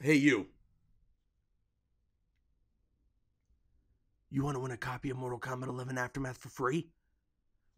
Hey, you. You want to win a copy of Mortal Kombat 11 Aftermath for free?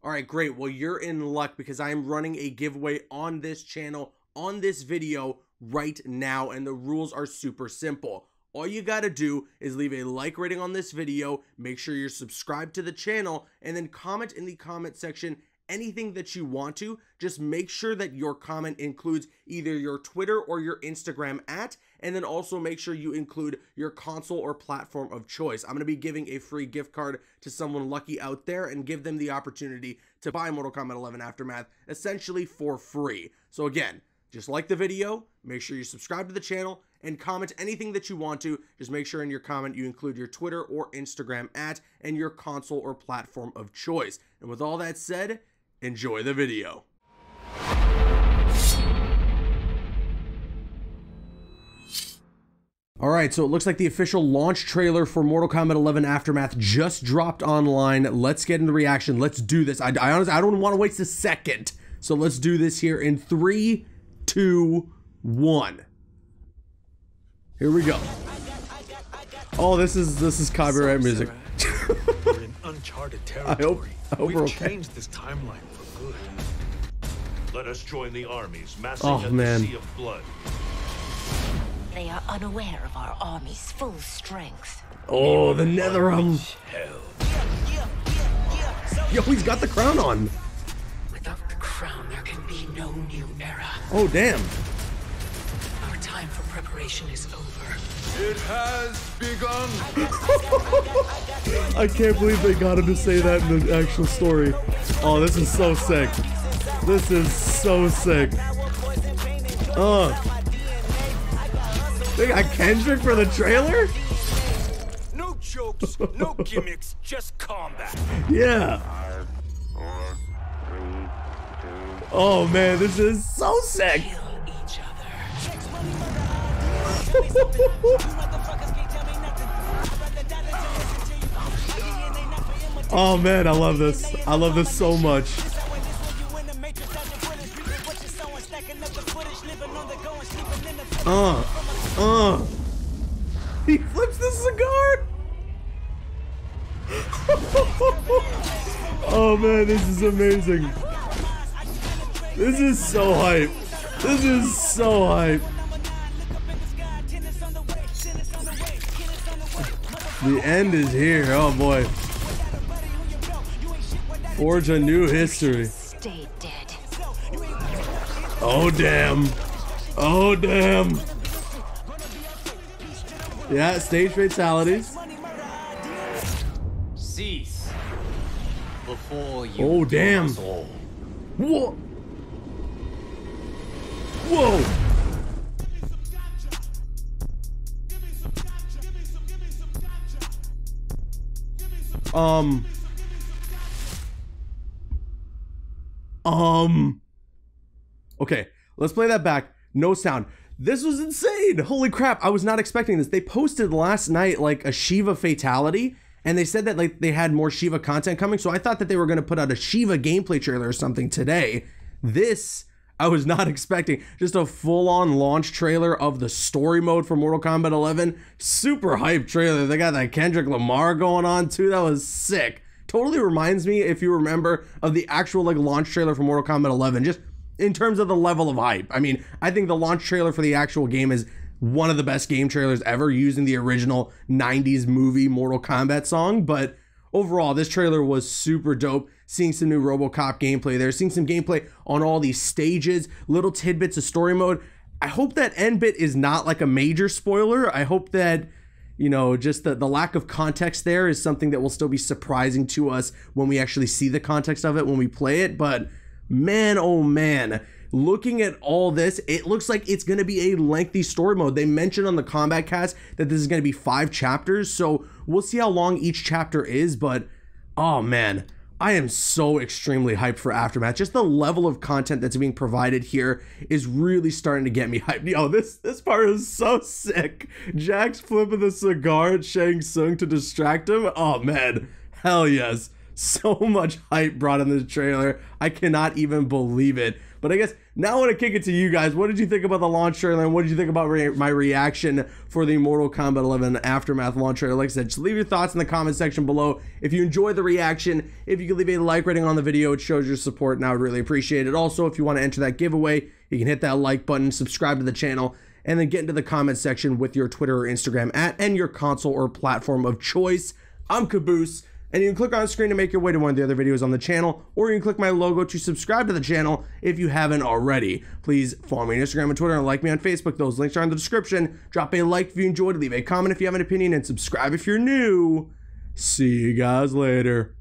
All right, great. Well, you're in luck because I am running a giveaway on this channel, on this video right now, and the rules are super simple. All you got to do is leave a like rating on this video, make sure you're subscribed to the channel, and then comment in the comment section anything that you want to. Just make sure that your comment includes either your Twitter or your Instagram at, and then also make sure you include your console or platform of choice. I'm going to be giving a free gift card to someone lucky out there and give them the opportunity to buy Mortal Kombat 11 Aftermath essentially for free. So again, just like the video, make sure you subscribe to the channel, and comment anything that you want to. Just make sure in your comment you include your Twitter or Instagram at and your console or platform of choice. And with all that said, enjoy the video. All right, so it looks like the official launch trailer for Mortal Kombat 11 Aftermath just dropped online. Let's get into reaction. Let's do this. I, I honestly, I don't want to waste a second. So let's do this here in three, two, one. Here we go. Oh, this is this is copyright music. We're in uncharted territory. I hope, I hope We've we're okay. changed this timeline for good. Let us join the armies massing Oh, at man. the Sea of Blood. They are unaware of our army's full strength. Oh, the Netherrealm. Hell. Yo, he's got the crown on. Without the crown, there can be no new era. Oh, damn. Our time for preparation is over. It has begun. I can't believe they got him to say that in the actual story. Oh, this is so sick. This is so sick. Uh. They got Kendrick for the trailer? No jokes, no gimmicks, just combat. Yeah. Oh man, this is so sick. Kill each other. Oh man, I love this. I love this so much. Uh, uh. He flips the cigar. oh man, this is amazing. This is so hype. This is so hype. The end is here. Oh boy. Forge a new history. Oh damn. Oh damn. Yeah, stage fatalities. Cease before you. Oh damn. Whoa. Whoa. Um. Um. Okay, let's play that back. No sound. This was insane. Holy crap. I was not expecting this. They posted last night like a Sheeva fatality and they said that like they had more Sheeva content coming. So I thought that they were going to put out a Sheeva gameplay trailer or something today. This I was not expecting. Just a full-on launch trailer of the story mode for Mortal Kombat 11. Super hype trailer. They got that Kendrick Lamar going on too. That was sick. Totally reminds me, if you remember, of the actual like launch trailer for Mortal Kombat 11. Just in terms of the level of hype. I mean, I think the launch trailer for the actual game is one of the best game trailers ever using the original 90s movie Mortal Kombat song, but overall this trailer was super dope. Seeing some new RoboCop gameplay there, seeing some gameplay on all these stages, little tidbits of story mode. I hope that end bit is not like a major spoiler. I hope that you know, just the, the lack of context there is something that will still be surprising to us when we actually see the context of it when we play it. But man, oh man, looking at all this, it looks like it's going to be a lengthy story mode. They mentioned on the Kombat Kast that this is going to be five chapters, so we'll see how long each chapter is. But oh man, I am so extremely hyped for Aftermath. Just the level of content that's being provided here is really starting to get me hyped. Yo, this this part is so sick. Jax's flipping the cigar at Shang Tsung to distract him. Oh man, hell yes. So much hype brought in this trailer. I cannot even believe it. But I guess now I want to kick it to you guys. What did you think about the launch trailer and what did you think about re- my reaction for the Mortal Kombat 11 Aftermath launch trailer? Like I said, just leave your thoughts in the comment section below. If you enjoyed the reaction, if you could leave a like rating on the video, it shows your support and I would really appreciate it. Also, if you want to enter that giveaway, you can hit that like button, subscribe to the channel, and then get into the comment section with your Twitter or Instagram at and your console or platform of choice. I'm Caboose, and you can click on screen to make your way to one of the other videos on the channel, or you can click my logo to subscribe to the channel if you haven't already. Please follow me on Instagram and Twitter and like me on Facebook. Those links are in the description. Drop a like if you enjoyed, leave a comment if you have an opinion, and subscribe if you're new. See you guys later.